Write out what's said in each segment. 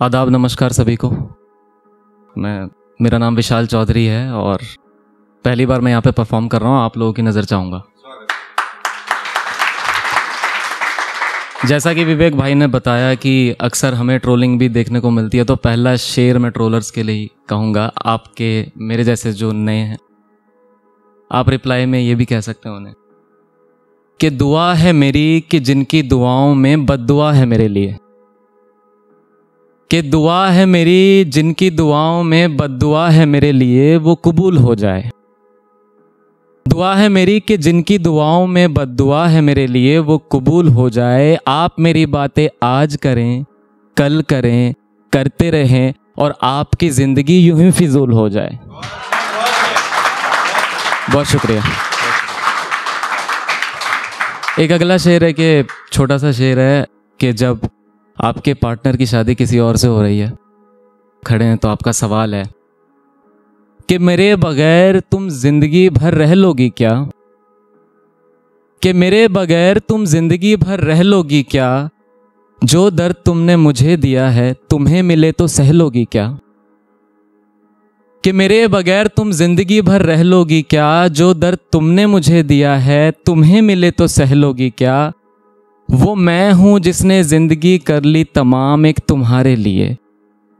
आदाब नमस्कार सभी को। मैं मेरा नाम विशाल चौधरी है और पहली बार मैं यहाँ पे परफॉर्म कर रहा हूँ आप लोगों की नज़र चाहूँगा। जैसा कि विवेक भाई ने बताया कि अक्सर हमें ट्रोलिंग भी देखने को मिलती है तो पहला शेर मैं ट्रोलर्स के लिए कहूँगा। आपके मेरे जैसे जो नए हैं आप रिप्लाई में ये भी कह सकते हैं उन्हें कि दुआ है मेरी कि जिनकी दुआओं में बददुआ है मेरे लिए। कि दुआ है मेरी, जिनकी दुआओं में बददुआ है मेरे लिए, वो कबूल हो जाए। दुआ है मेरी कि जिनकी दुआओं में बददुआ है मेरे लिए, वो कबूल हो जाए। आप मेरी बातें आज करें, कल करें, करते रहें और आपकी ज़िंदगी यूँ ही फिजूल हो जाए। बहुत शुक्रिया। एक अगला शेर है कि, छोटा सा शेर है कि जब आपके पार्टनर की शादी किसी और से हो रही है? खड़े हैं तो आपका सवाल है कि मेरे बगैर तुम ज़िंदगी भर रह लोगी क्या? कि मेरे बगैर तुम ज़िंदगी भर रह लोगी क्या? जो दर्द तुमने मुझे दिया है, तुम्हें मिले तो सह लोगी क्या? कि मेरे बगैर तुम ज़िंदगी भर रह लोगी क्या? जो दर्द तुमने मुझे दिया है, तुम्हें मिले तो सह लोगी क्या? वो मैं हूँ जिसने ज़िंदगी कर ली तमाम एक तुम्हारे लिए।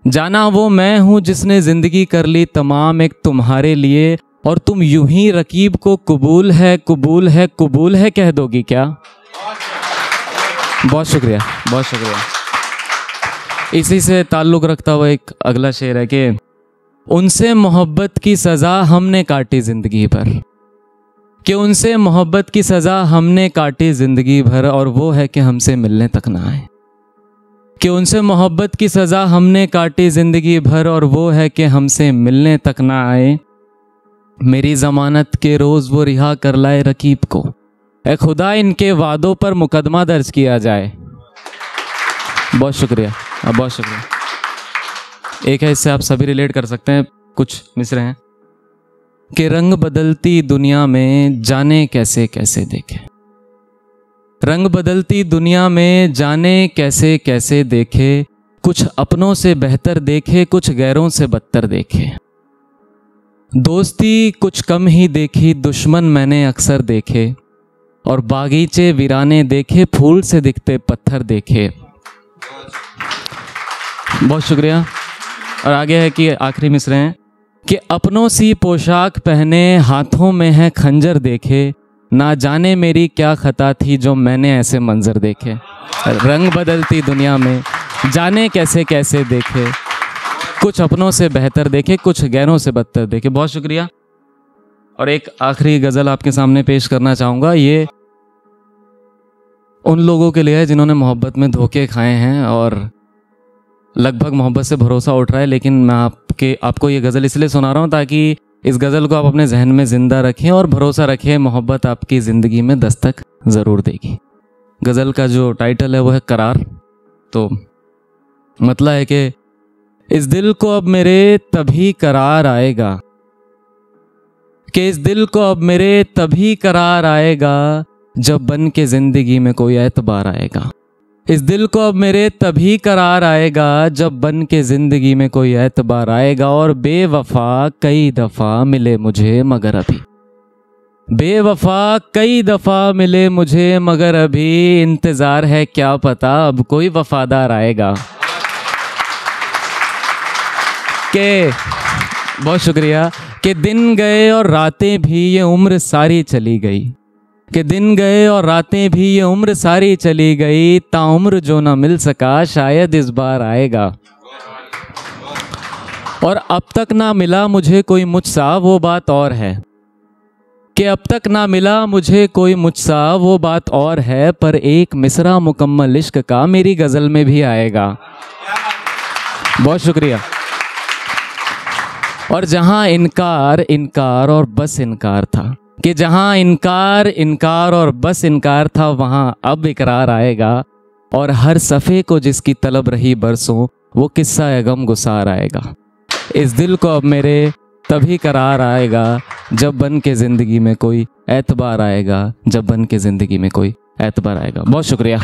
जाना वो मैं हूँ जिसने ज़िंदगी कर ली तमाम एक तुम्हारे लिए, और तुम यूँ ही रकीब को कबूल है कबूल है कबूल है कह दोगी क्या? बहुत शुक्रिया बहुत शुक्रिया। इसी से ताल्लुक़ रखता हुआ एक अगला शेर है कि, उनसे मोहब्बत की सज़ा हमने काटी ज़िंदगी भर कि उनसे मोहब्बत की सज़ा हमने काटी ज़िंदगी भर और वो है कि हमसे मिलने तक ना आए। कि उनसे मोहब्बत की सज़ा हमने काटी ज़िंदगी भर और वो है कि हमसे मिलने तक ना आए। मेरी ज़मानत के रोज़ वो रिहा कर लाए रकीब को। ए खुदा, इनके वादों पर मुकदमा दर्ज किया जाए। बहुत शुक्रिया। बहुत शुक्रिया। एक है, इससे आप सभी रिलेट कर सकते हैं। कुछ मिसरे हैं। कि रंग बदलती दुनिया में जाने कैसे कैसे देखें। रंग बदलती दुनिया में जाने कैसे कैसे देखे। कुछ अपनों से बेहतर देखे, कुछ गैरों से बदतर देखे। दोस्ती कुछ कम ही देखी, दुश्मन मैंने अक्सर देखे। और बागीचे वीराने देखे, फूल से दिखते पत्थर देखे। बहुत शुक्रिया। और आगे है कि आखिरी मिसरे हैं। कि अपनों सी पोशाक पहने, हाथों में है खंजर देखे, ना जाने मेरी क्या खता थी जो मैंने ऐसे मंजर देखे। रंग बदलती दुनिया में, जाने कैसे कैसे देखे। कुछ अपनों से बेहतर देखे, कुछ गैरों से बदतर देखे। बहुत शुक्रिया। और एक आखिरी गज़ल आपके सामने पेश करना चाहूँगा। ये उन लोगों के लिए है जिन्होंने मोहब्बत में धोखे खाए हैं और लगभग मोहब्बत से भरोसा उठ रहा है, लेकिन मैं आपके, आपको ये गज़ल इसलिए सुना रहा हूँ ताकि इस गज़ल को आप अपने जहन में ज़िंदा रखें और भरोसा रखें, मोहब्बत आपकी ज़िंदगी में दस्तक ज़रूर देगी। गज़ल का जो टाइटल है, वो है करार। तो मतलब है कि इस दिल को अब मेरे तभी करार आएगा, कि इस दिल को अब मेरे तभी करार आएगा, जब बन के ज़िंदगी में कोई एतबार आएगा। इस दिल को अब मेरे तभी करार आएगा जब बन के ज़िंदगी में कोई एतबार आएगा और बेवफा कई दफ़ा मिले मुझे मगर अभी। बेवफा कई दफ़ा मिले मुझे मगर अभी। इंतज़ार है क्या पता अब कोई वफादार आएगा। के, बहुत शुक्रिया। कि दिन गए और रातें भी ये उम्र सारी चली गई। कि दिन गए और रातें भी ये उम्र सारी चली गई ताउम्र जो ना मिल सका, शायद इस बार आएगा। और अब तक ना मिला मुझे कोई मुझसा, वो बात और है। कि अब तक ना मिला मुझे कोई मुझसा, वो बात और है, पर एक मिसरा मुकम्मल इश्क का मेरी गज़ल में भी आएगा। बहुत शुक्रिया। और जहाँ इनकार इनकार और बस इनकार था। कि जहाँ इनकार इनकार और बस इनकार था, वहाँ अब इकरार आएगा। और हर सफ़े को जिसकी तलब रही बरसों, वो किस्सा गम गुसार आएगा। इस दिल को अब मेरे, तभी करार आएगा, जब बन के ज़िंदगी में कोई एतबार आएगा, जब बन के ज़िंदगी में कोई एतबार आएगा। बहुत शुक्रिया।